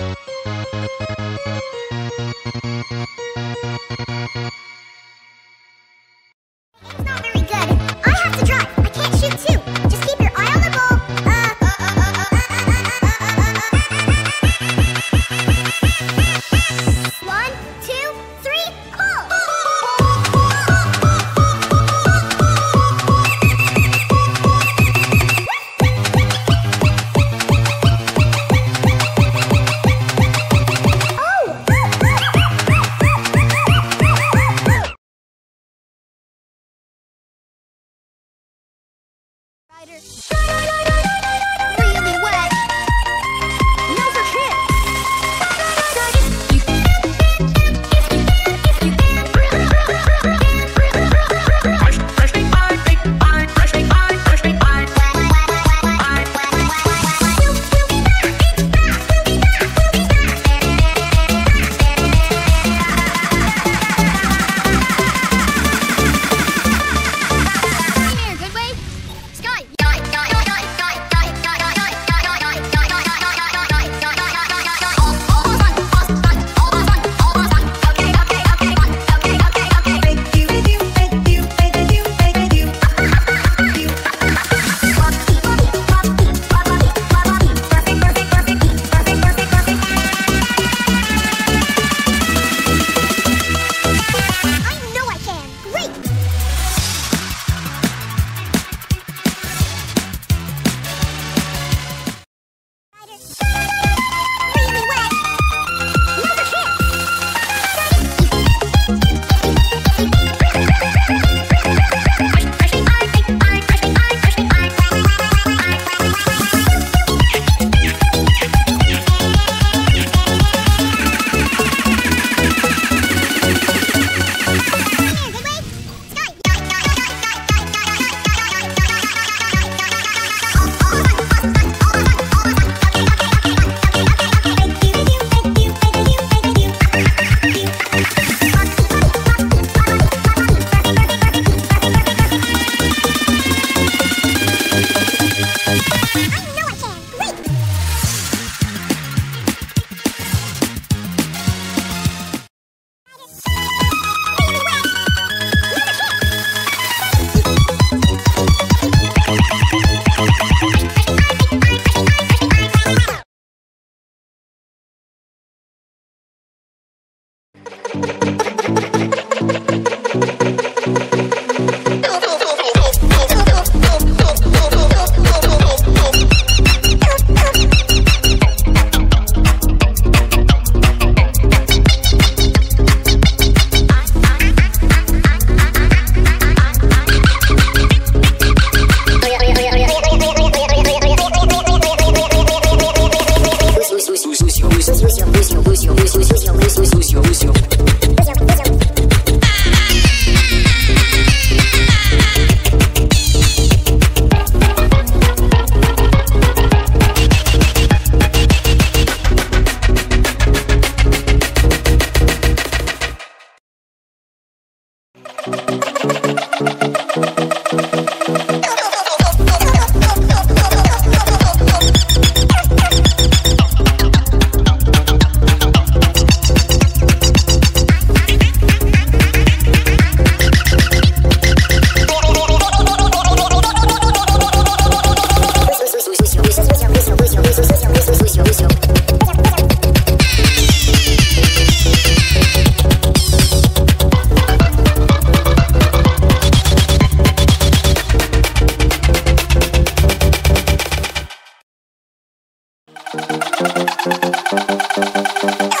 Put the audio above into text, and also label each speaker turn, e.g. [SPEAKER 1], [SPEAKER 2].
[SPEAKER 1] you Thank you.